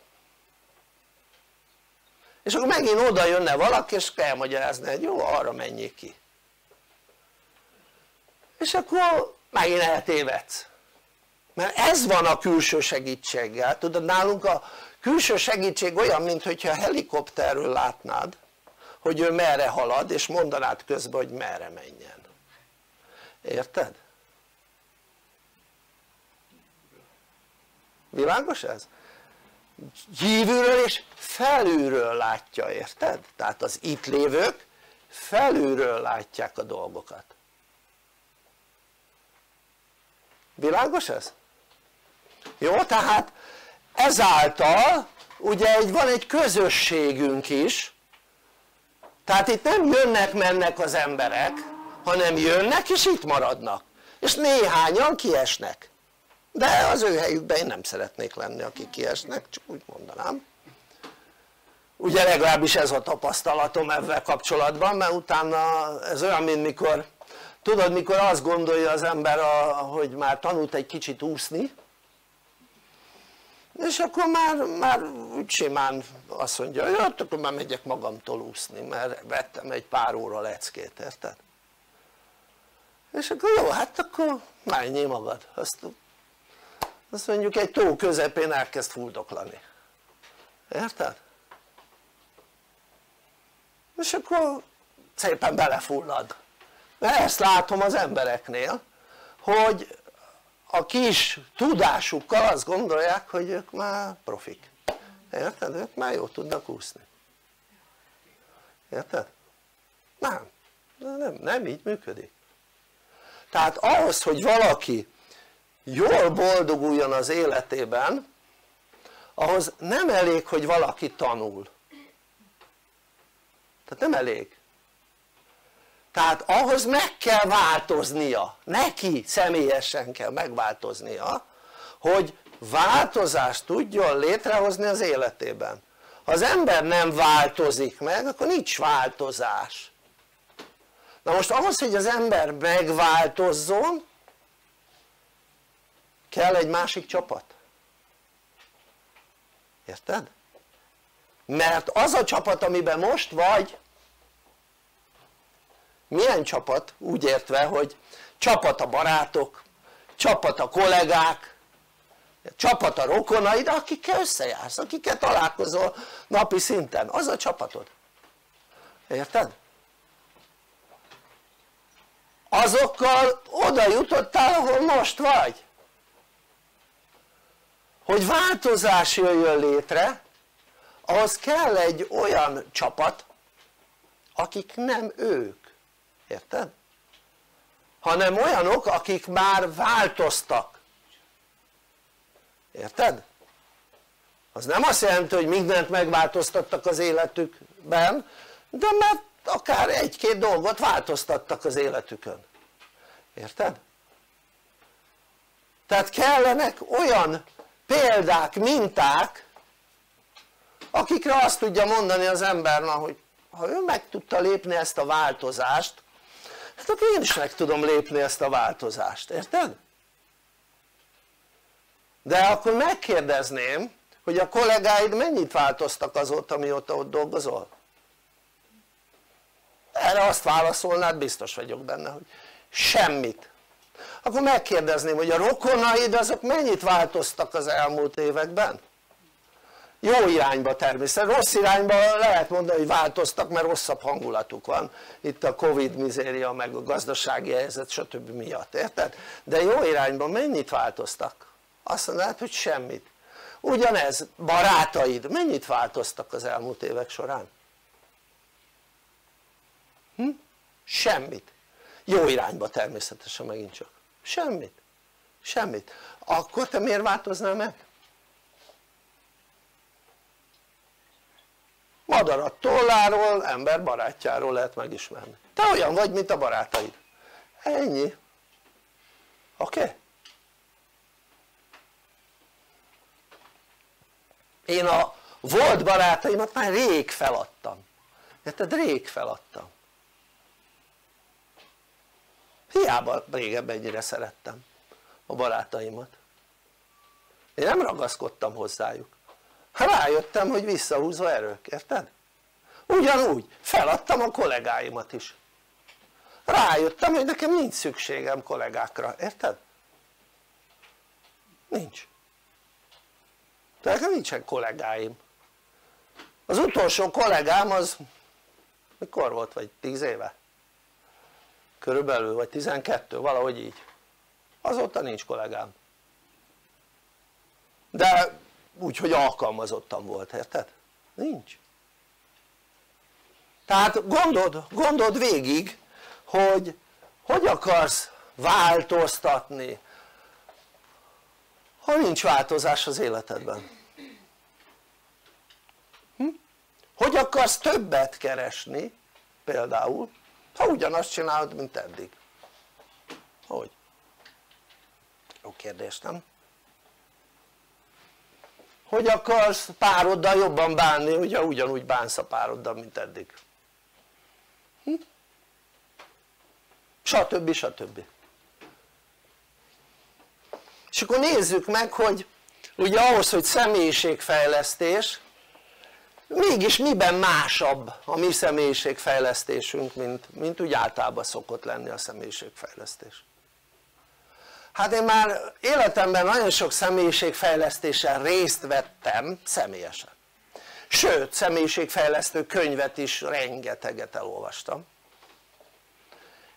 És akkor megint oda jönne valaki és elmagyarázni hogy jó arra menjél ki. És akkor megint eltévedsz. Mert ez van a külső segítséggel. Tudod nálunk a külső segítség olyan mint hogyha helikopterről látnád hogy ő merre halad és mondanád közben hogy merre menjen. Érted? Világos ez? kívülről és felülről látja, érted? tehát az itt lévők felülről látják a dolgokat világos ez? jó tehát ezáltal ugye egy, van egy közösségünk is tehát itt nem jönnek mennek az emberek hanem jönnek és itt maradnak és néhányan kiesnek de az ő helyükben én nem szeretnék lenni akik kiesnek csak úgy mondanám ugye legalábbis ez a tapasztalatom ezzel kapcsolatban mert utána ez olyan mint mikor tudod mikor azt gondolja az ember hogy már tanult egy kicsit úszni és akkor már, már úgy simán azt mondja hogy hát akkor már megyek magamtól úszni mert vettem egy pár óra leckét érted? és akkor jó hát akkor menjél magad azt azt mondjuk egy tó közepén elkezd fuldoklani érted? és akkor szépen belefullad mert ezt látom az embereknél hogy a kis tudásukkal azt gondolják hogy ők már profik érted? ők már jól tudnak úszni érted? nem, nem, nem így működik tehát ahhoz hogy valaki jól boldoguljon az életében ahhoz nem elég hogy valaki tanul. Tehát nem elég. Tehát ahhoz meg kell változnia. Neki személyesen kell megváltoznia hogy változást tudjon létrehozni az életében. Ha az ember nem változik meg akkor nincs változás. Na most ahhoz hogy az ember megváltozzon kell egy másik csapat érted? mert az a csapat amiben most vagy milyen csapat? úgy értve hogy csapat a barátok, csapat a kollégák, csapat a rokonaid akikkel összejársz, akikkel találkozol napi szinten, az a csapatod érted? azokkal oda jutottál ahol most vagy hogy változás jöjjön létre ahhoz kell egy olyan csapat akik nem ők, érted? hanem olyanok akik már változtak érted? az nem azt jelenti hogy mindent megváltoztattak az életükben de mert akár egy-két dolgot változtattak az életükön érted? tehát kellenek olyan példák, minták akikre azt tudja mondani az ember na hogy ha ő meg tudta lépni ezt a változást hát akkor én is meg tudom lépni ezt a változást, érted? de akkor megkérdezném hogy a kollégáid mennyit változtak azóta mióta ott dolgozol? erre azt válaszolnád biztos vagyok benne hogy semmit akkor megkérdezném hogy a rokonaid azok mennyit változtak az elmúlt években? jó irányba természetesen, rossz irányba lehet mondani hogy változtak mert rosszabb hangulatuk van itt a Covid mizéria meg a gazdasági helyzet stb. miatt, érted? de jó irányba mennyit változtak? azt mondanád hogy semmit ugyanez barátaid mennyit változtak az elmúlt évek során? Hm? semmit jó irányba természetesen megint csak semmit semmit akkor te miért változnál meg? madarat tolláról, ember barátjáról lehet megismerni te olyan vagy mint a barátaid ennyi oké? Okay? én a volt barátaimat már rég feladtam érted? rég feladtam hiába régebben ennyire szerettem a barátaimat én nem ragaszkodtam hozzájuk rájöttem hogy visszahúzva erők, érted? ugyanúgy feladtam a kollégáimat is rájöttem hogy nekem nincs szükségem kollégákra, érted? nincs de nekem nincsen kollégáim az utolsó kollégám az mikor volt vagy 10 éve? Körülbelül vagy 12 valahogy így azóta nincs kollégám de úgy hogy alkalmazottam volt, érted? nincs tehát gondold, gondold végig hogy hogy akarsz változtatni ha nincs változás az életedben hm? hogy akarsz többet keresni például ha ugyanazt csinálod mint eddig hogy? jó kérdés nem? hogy akarsz pároddal jobban bánni hogyha ugyanúgy bánsz a pároddal mint eddig hm? stb. stb. és akkor nézzük meg hogy ugye ahhoz hogy személyiségfejlesztés mégis miben másabb a mi személyiségfejlesztésünk mint, mint úgy általában szokott lenni a személyiségfejlesztés? Hát én már életemben nagyon sok személyiségfejlesztéssel részt vettem személyesen. Sőt személyiségfejlesztő könyvet is rengeteget elolvastam.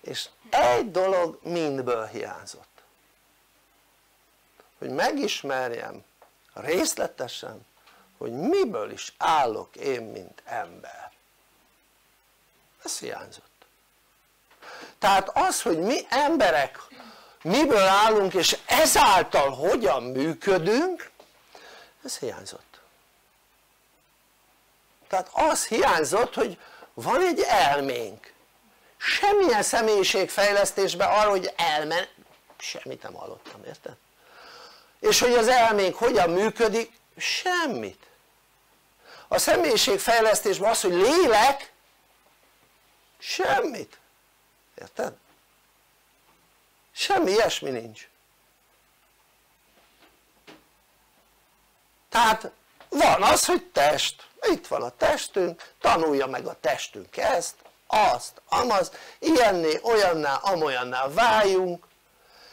És egy dolog mindből hiányzott. Hogy megismerjem részletesen hogy miből is állok én mint ember. Ez hiányzott. Tehát az hogy mi emberek miből állunk és ezáltal hogyan működünk ez hiányzott. Tehát az hiányzott hogy van egy elménk. Semmilyen személyiségfejlesztésben arra hogy elmen semmit nem hallottam érted? és hogy az elménk hogyan működik? Semmit a személyiségfejlesztésben az hogy lélek semmit. Érted? semmi ilyesmi nincs. Tehát van az hogy test, itt van a testünk, tanulja meg a testünk ezt, azt, amaz, ilyenné, olyanná, amolyanná váljunk.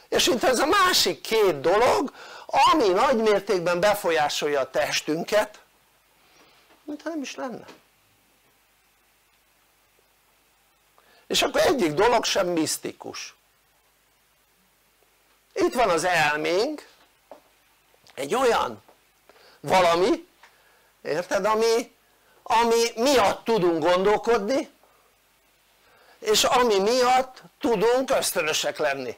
És mint ez a másik két dolog ami nagy mértékben befolyásolja a testünket mintha nem is lenne és akkor egyik dolog sem misztikus itt van az elménk egy olyan valami érted? ami, ami miatt tudunk gondolkodni és ami miatt tudunk ösztönösek lenni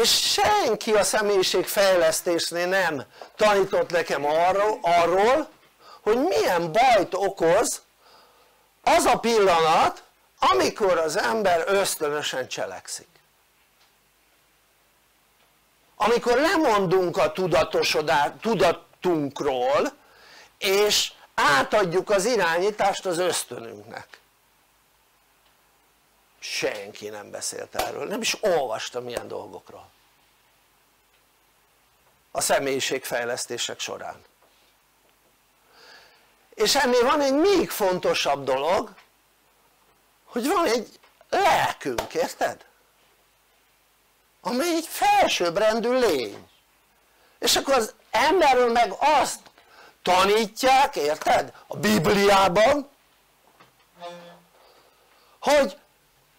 és senki a személyiségfejlesztésnél nem tanított nekem arról, arról hogy milyen bajt okoz az a pillanat amikor az ember ösztönösen cselekszik. Amikor lemondunk a tudatunkról és átadjuk az irányítást az ösztönünknek senki nem beszélt erről, nem is olvastam ilyen dolgokról a személyiségfejlesztések során és ennél van egy még fontosabb dolog hogy van egy lelkünk, érted? amely egy felsőbbrendű lény és akkor az emberről meg azt tanítják, érted? a Bibliában hogy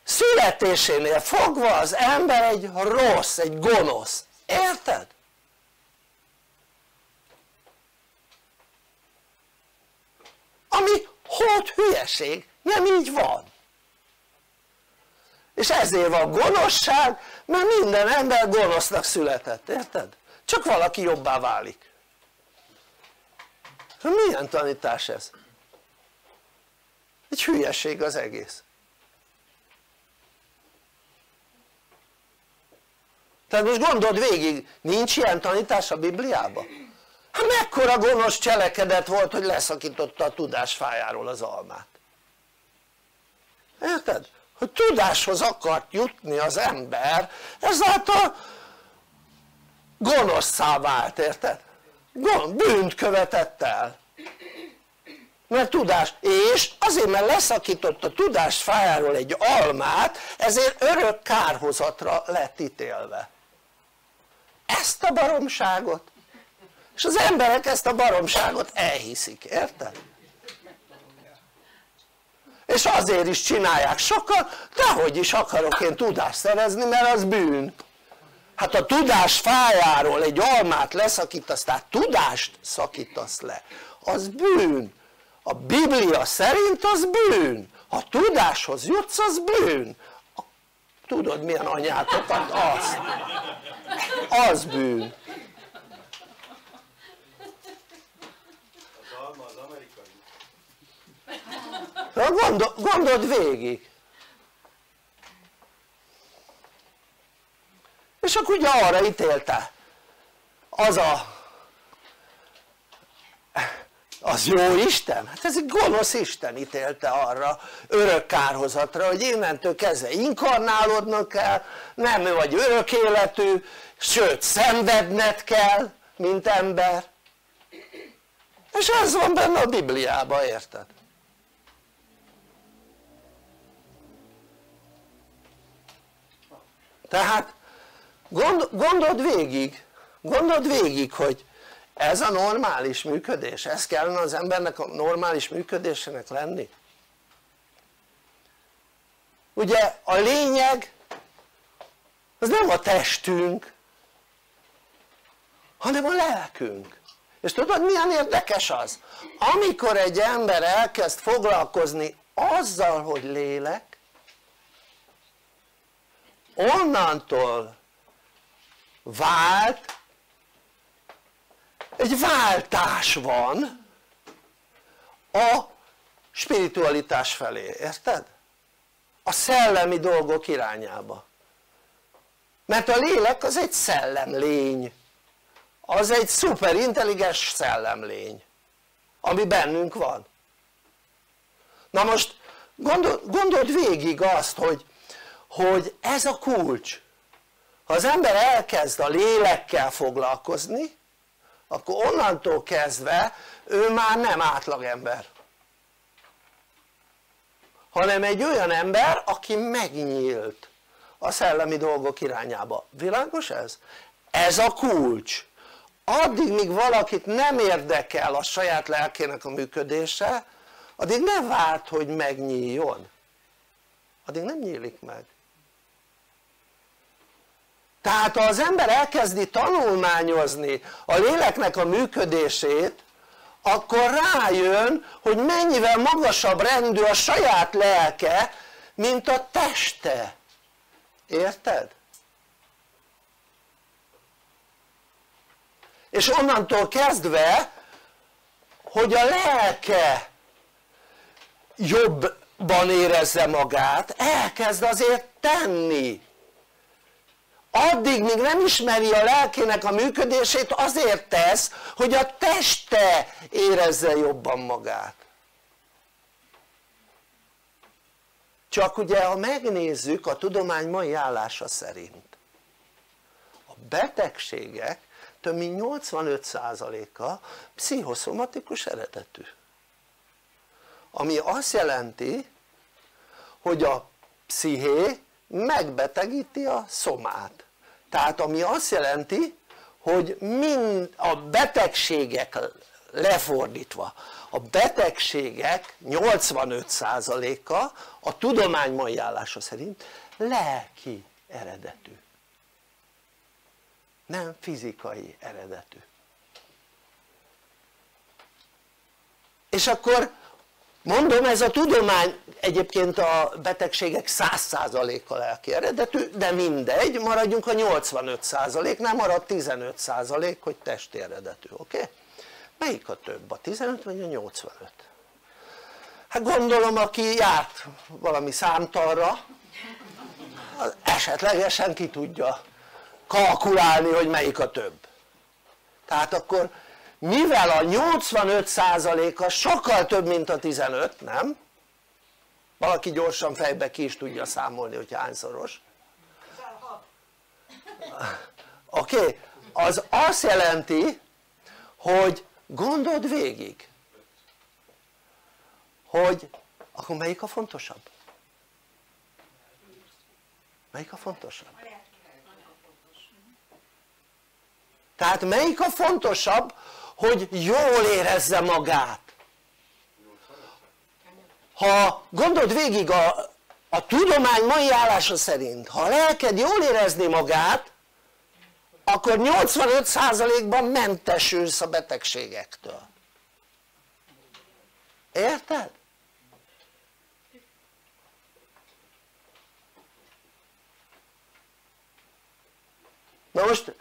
születésénél fogva az ember egy rossz, egy gonosz, érted? ami hogy hülyeség, nem így van és ezért van gonoszság mert minden ember gonosznak született, érted? csak valaki jobbá válik milyen tanítás ez? egy hülyeség az egész tehát most gondold végig nincs ilyen tanítás a Bibliában? hát mekkora gonosz cselekedet volt hogy leszakította a tudás fájáról az almát érted? hogy tudáshoz akart jutni az ember ezáltal gonoszszá vált, érted? bűnt követett el mert tudás, és azért mert leszakított a tudás fájáról egy almát ezért örök kárhozatra lett ítélve ezt a baromságot. És az emberek ezt a baromságot elhiszik, érted? és azért is csinálják sokan, dehogy is akarok én tudást szerezni mert az bűn. Hát a tudás fájáról egy almát leszakítasz tehát tudást szakítasz le. Az bűn. A Biblia szerint az bűn. Ha tudáshoz jutsz az bűn. Tudod milyen anyátokat? Az az bűn Gondol, gondold végig. És akkor ugye arra ítélte. Az a az jó Isten? hát ez egy gonosz Isten ítélte arra örök kárhozatra hogy innentől kezdve inkarnálódnak kell nem vagy örök életű sőt szenvedned kell mint ember és ez van benne a Bibliában érted? tehát gondold végig gondold végig hogy ez a normális működés, ez kellene az embernek a normális működésének lenni? Ugye a lényeg az nem a testünk hanem a lelkünk. És tudod milyen érdekes az? amikor egy ember elkezd foglalkozni azzal hogy lélek onnantól vált egy váltás van a spiritualitás felé, érted? a szellemi dolgok irányába. Mert a lélek az egy szellemlény. Az egy szuper intelligens szellemlény ami bennünk van. Na most gondol, gondold végig azt hogy, hogy ez a kulcs. Ha az ember elkezd a lélekkel foglalkozni akkor onnantól kezdve ő már nem átlagember hanem egy olyan ember aki megnyílt a szellemi dolgok irányába, világos ez? ez a kulcs. Addig míg valakit nem érdekel a saját lelkének a működése addig ne várt hogy megnyíljon. Addig nem nyílik meg tehát ha az ember elkezdi tanulmányozni a léleknek a működését akkor rájön hogy mennyivel magasabb rendű a saját lelke mint a teste érted? és onnantól kezdve hogy a lelke jobban érezze magát elkezd azért tenni addig míg nem ismeri a lelkének a működését azért tesz hogy a teste érezze jobban magát. Csak ugye ha megnézzük a tudomány mai állása szerint a betegségek több mint 85%-a pszichoszomatikus eredetű. Ami azt jelenti hogy a psziché megbetegíti a szomát tehát ami azt jelenti hogy mind a betegségek lefordítva a betegségek 85%-a a tudomány mai állása szerint lelki eredetű. Nem fizikai eredetű. És akkor mondom ez a tudomány egyébként a betegségek 100%-a lelki eredetű de mindegy maradjunk a 85%-nál marad 15% hogy testi eredetű oké? Okay? melyik a több a 15 vagy a 85? hát gondolom aki járt valami számtalra esetlegesen ki tudja kalkulálni hogy melyik a több tehát akkor mivel a 85%-a sokkal több mint a 15 nem? valaki gyorsan fejbe ki is tudja számolni hogy hányszoros oké? Okay? az azt jelenti hogy gondold végig hogy akkor melyik a fontosabb? melyik a fontosabb? tehát melyik a fontosabb hogy jól érezze magát ha gondold végig a, a tudomány mai állása szerint ha a lelked jól érezni magát akkor 85%-ban mentesülsz a betegségektől érted? na most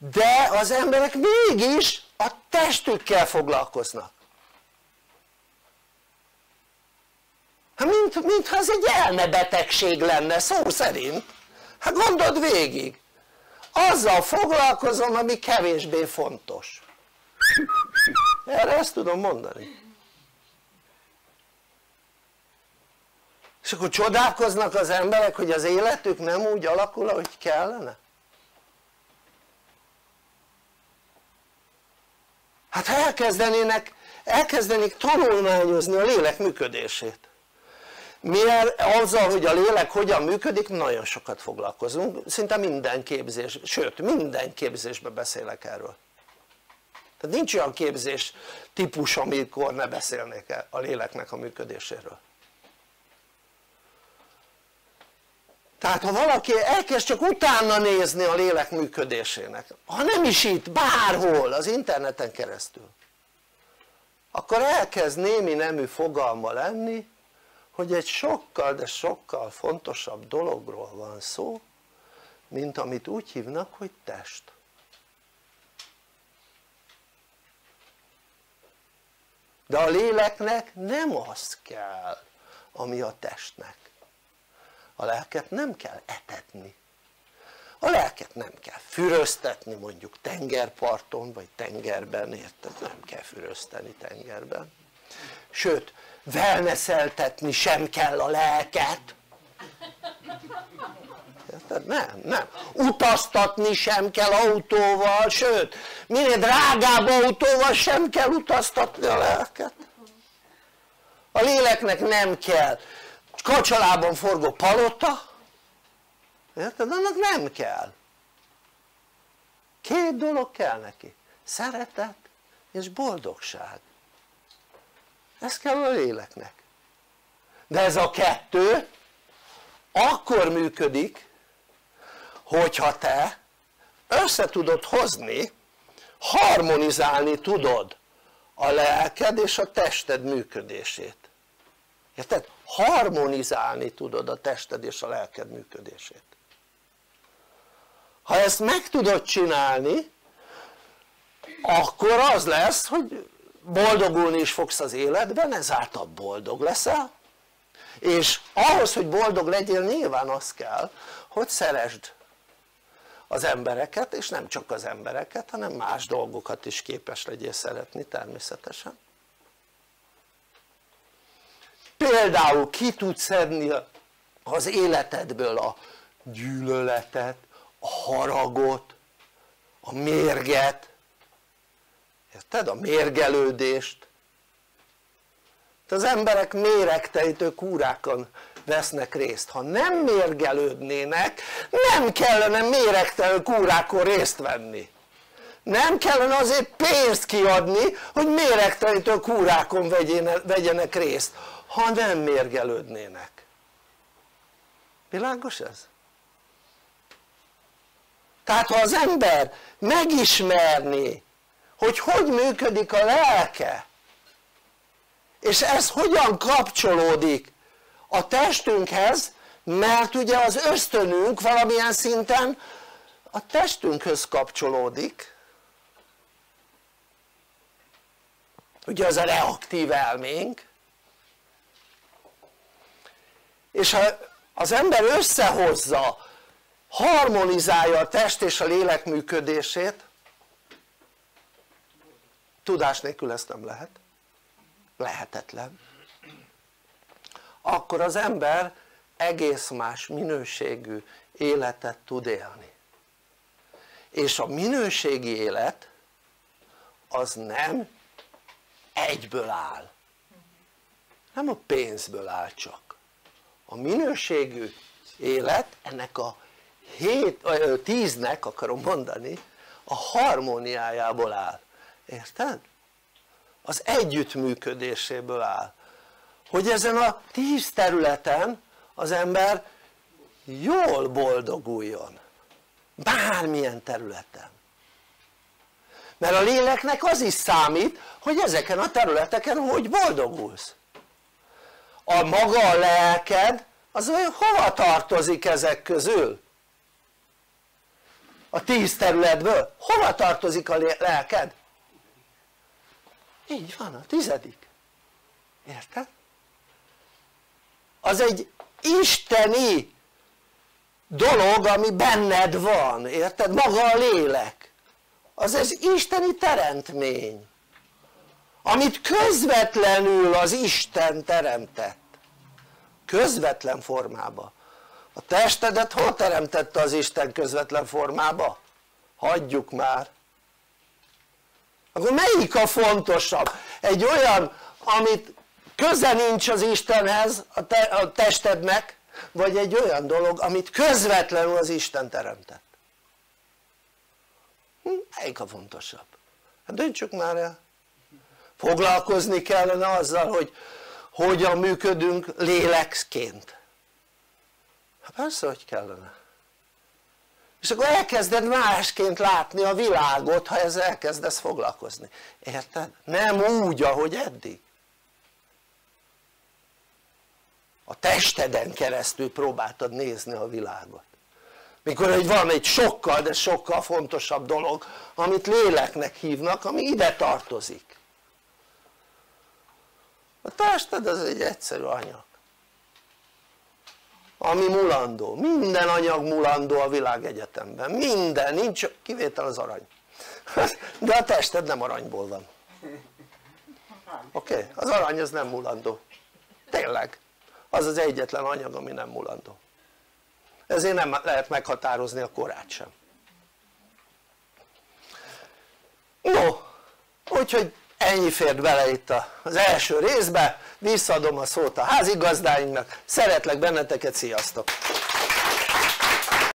de az emberek mégis a testükkel foglalkoznak. Hát mint, mintha ez egy elmebetegség lenne szó szerint. Hát gondold végig. Azzal foglalkozom ami kevésbé fontos. Erre ezt tudom mondani. És akkor csodálkoznak az emberek hogy az életük nem úgy alakul ahogy kellene hát ha elkezdenének elkezdenék tanulmányozni a lélek működését. Miért azzal hogy a lélek hogyan működik nagyon sokat foglalkozunk. Szinte minden képzés, sőt minden képzésben beszélek erről. Tehát nincs olyan képzés típus amikor ne beszélnék a léleknek a működéséről tehát ha valaki elkezd csak utána nézni a lélek működésének ha nem is itt, bárhol az interneten keresztül akkor elkezd némi nemű fogalma lenni hogy egy sokkal de sokkal fontosabb dologról van szó mint amit úgy hívnak hogy test. De a léleknek nem az kell ami a testnek a lelket nem kell etetni. A lelket nem kell füröztetni mondjuk tengerparton vagy tengerben érted? nem kell fürözteni tengerben. Sőt wellnesseltetni sem kell a lelket. Érted? nem, nem. Utaztatni sem kell autóval sőt minél drágább autóval sem kell utaztatni a lelket. A léleknek nem kell kacsalában forgó palota érted? annak nem kell. Két dolog kell neki. Szeretet és boldogság. Ez kell a léleknek. De ez a kettő akkor működik hogyha te össze tudod hozni harmonizálni tudod a lelked és a tested működését. Érted? Harmonizálni tudod a tested és a lelked működését. Ha ezt meg tudod csinálni akkor az lesz hogy boldogulni is fogsz az életben ezáltal boldog leszel. És ahhoz hogy boldog legyél nyilván az kell hogy szeresd az embereket és nem csak az embereket hanem más dolgokat is képes legyél szeretni természetesen például ki tudsz szedni az életedből a gyűlöletet, a haragot, a mérget? Érted? a mérgelődést. Az emberek méregtejtő kúrákon vesznek részt. Ha nem mérgelődnének nem kellene méregtejtő kúrákon részt venni. Nem kellene azért pénzt kiadni hogy méregtejtő kúrákon vegyenek részt ha nem mérgelődnének. Világos ez? tehát ha az ember megismerni hogy hogy működik a lelke és ez hogyan kapcsolódik a testünkhez mert ugye az ösztönünk valamilyen szinten a testünkhöz kapcsolódik. Ugye az a reaktív elménk és ha az ember összehozza harmonizálja a test és a lélek működését tudás nélkül ezt nem lehet. Lehetetlen. Akkor az ember egész más minőségű életet tud élni. És a minőségi élet az nem egyből áll. Nem a pénzből áll csak a minőségű élet ennek a hét, tíznek akarom mondani a harmóniájából áll. Érted? az együttműködéséből áll. Hogy ezen a tíz területen az ember jól boldoguljon. Bármilyen területen. Mert a léleknek az is számít hogy ezeken a területeken hogy boldogulsz a maga a lelked az hova tartozik ezek közül? a tíz területből hova tartozik a lelked? így van a tizedik érted? az egy isteni dolog ami benned van érted? maga a lélek az egy isteni teremtmény amit közvetlenül az Isten teremtett közvetlen formába a testedet hol teremtette az Isten közvetlen formába? hagyjuk már akkor melyik a fontosabb? egy olyan amit köze nincs az Istenhez a, te, a testednek vagy egy olyan dolog amit közvetlenül az Isten teremtett hm, melyik a fontosabb? hát döntsük már el foglalkozni kellene azzal hogy hogyan működünk lélekként hát persze hogy kellene. És akkor elkezded másként látni a világot ha ezzel elkezdesz foglalkozni, érted? nem úgy ahogy eddig. A testeden keresztül próbáltad nézni a világot. Mikor egy van egy sokkal de sokkal fontosabb dolog amit léleknek hívnak ami ide tartozik a tested az egy egyszerű anyag. Ami mulandó, minden anyag mulandó a világegyetemben, minden, nincs kivétel az arany. De a tested nem aranyból van. Oké? Okay? az arany az nem mulandó. Tényleg. Az az egyetlen anyag ami nem mulandó. Ezért nem lehet meghatározni a korát sem. No úgyhogy ennyi fért bele itt az első részbe. Visszaadom a szót a házigazdáinknak szeretlek benneteket sziasztok